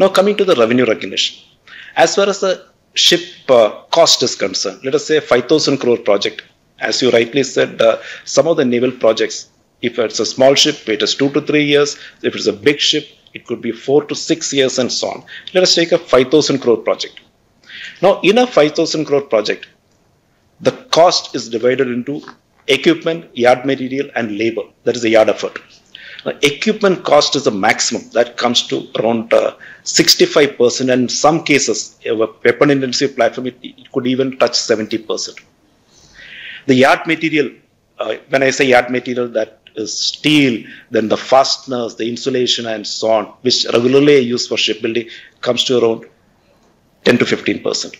Now coming to the revenue recognition. As far as the ship uh, cost is concerned, let us say a 5,000 crore project. As you rightly said, uh, some of the naval projects, if it's a small ship, it is two to three years. If it's a big ship, it could be four to six years and so on. Let us take a 5,000 crore project. Now, in a 5,000 crore project, the cost is divided into equipment, yard material, and labor. That is the yard effort. Equipment cost is the maximum that comes to around uh, 65%, and in some cases, a weapon intensive platform, it, it could even touch 70%. The yard material, uh, when I say yard material, that is steel, then the fasteners, the insulation, and so on, which regularly used for shipbuilding, comes to around 10 to 15 percent.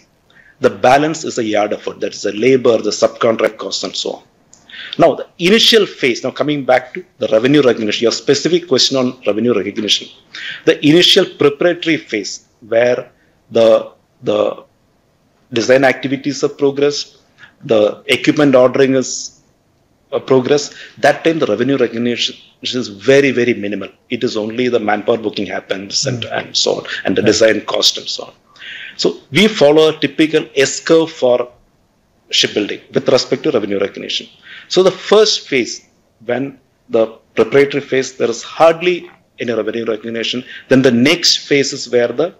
The balance is a yard effort, that is the labor, the subcontract costs, and so on. Now, the initial phase, now coming back to the revenue recognition, your specific question on revenue recognition. The initial preparatory phase where the, the design activities are progressed, the equipment ordering is uh, progress, that time the revenue recognition is very, very minimal. It is only the manpower booking happens and, mm. and so on, and the design cost and so on. So we follow a typical S curve for shipbuilding with respect to revenue recognition. So the first phase, when the preparatory phase, there is hardly any revenue recognition. Then the next phase is where the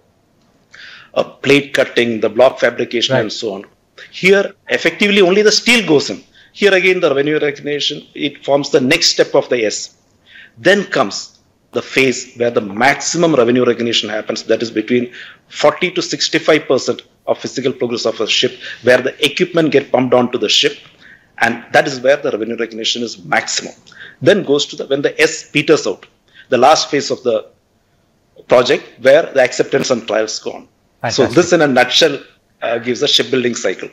uh, plate cutting, the block fabrication, right. and so on. Here, effectively, only the steel goes in. Here again, the revenue recognition, it forms the next step of the S. Then comes the phase where the maximum revenue recognition happens, that is between 40 to 65% of physical progress of a ship, where the equipment get pumped onto the ship, and that is where the revenue recognition is maximum. Then goes to the when the S peters out, the last phase of the project, where the acceptance and trials go on. Fantastic. So this, in a nutshell, uh, gives a shipbuilding cycle.